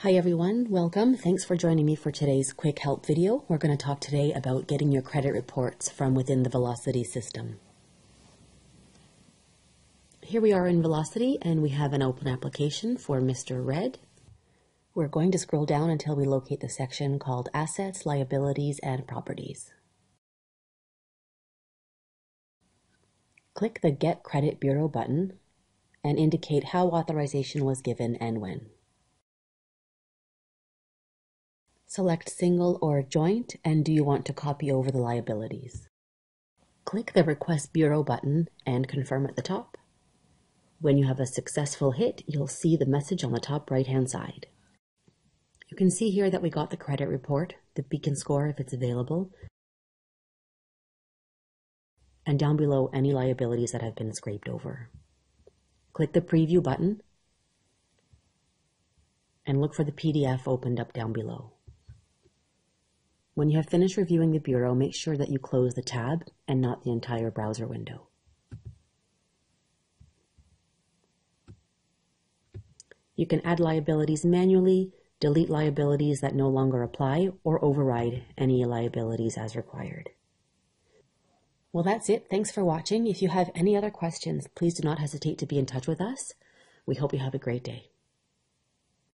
Hi everyone, welcome. Thanks for joining me for today's quick help video. We're going to talk today about getting your credit reports from within the Velocity system. Here we are in Velocity and we have an open application for Mr. Red. We're going to scroll down until we locate the section called Assets, Liabilities, and Properties. Click the Get Credit Bureau button and indicate how authorization was given and when. Select single or joint and do you want to copy over the liabilities. Click the Request Bureau button and confirm at the top. When you have a successful hit, you'll see the message on the top right hand side. You can see here that we got the credit report, the beacon score if it's available, and down below any liabilities that have been scraped over. Click the Preview button and look for the PDF opened up down below. When you have finished reviewing the Bureau, make sure that you close the tab and not the entire browser window. You can add liabilities manually, delete liabilities that no longer apply, or override any liabilities as required. Well, that's it. Thanks for watching. If you have any other questions, please do not hesitate to be in touch with us. We hope you have a great day.